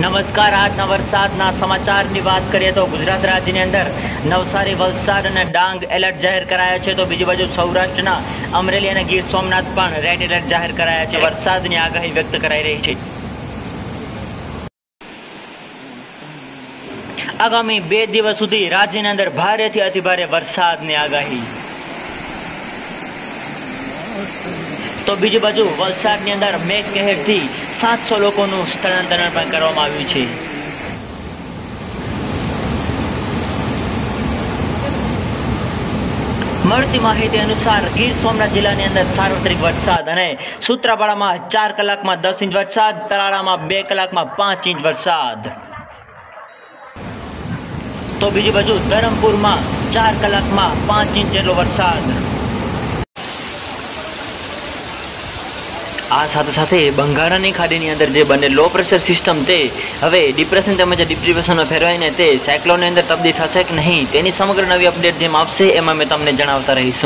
નમસ્કાર આજના વરસાદના સમાચારની વાત કરીએ તો ગુજરાત રાજ્યની અંદર નવસારી, વલસાડ અને ડાંગ એલર્ટ જાહેર કરાયા છે. તો બીજી બાજુ સૌરાષ્ટ્રના અમરેલી અને ગીર સોમનાથ પણ રેડ એલર્ટ જાહેર કરાયા છે. વરસાદની આગાહી વ્યક્ત કરાઈ રહી છે. આગામી બે દિવસ સુધી રાજ્યની અંદર ભારેથી અતિભારે વરસાદની આગાહી. તો બીજી બાજુ વલસાડની અંદર મેઘ કહેરથી સાતસો લોકોનું સ્થળાંતરણ પણ કરવામાં આવ્યું છે. મળતી માહિતી અનુસાર ગીર સોમનાથ જિલ્લાની અંદર સાર્વત્રિક વરસાદ અને સૂત્રાપાડામાં ચાર કલાકમાં દસ ઇંચ વરસાદ, તળાળામાં બે કલાકમાં પાંચ ઇંચ વરસાદ. તો બીજી બાજુ ધરમપુરમાં ચાર કલાકમાં પાંચ ઇંચ જેટલો વરસાદ. આ સાથે સાથે બંગાળાની ખાડીની અંદર જે બને લો પ્રેશર સિસ્ટમ તે, હવે ડિપ્રેશન તેમજ ડિપ્રેશનમાં ફેરવાઈને તે સાયક્લોનની અંદર તબદીલ થશે કે નહીં તેની સમગ્ર નવી અપડેટ જેમ આપશે એમાં મેં તમને જણાવતા રહીશું.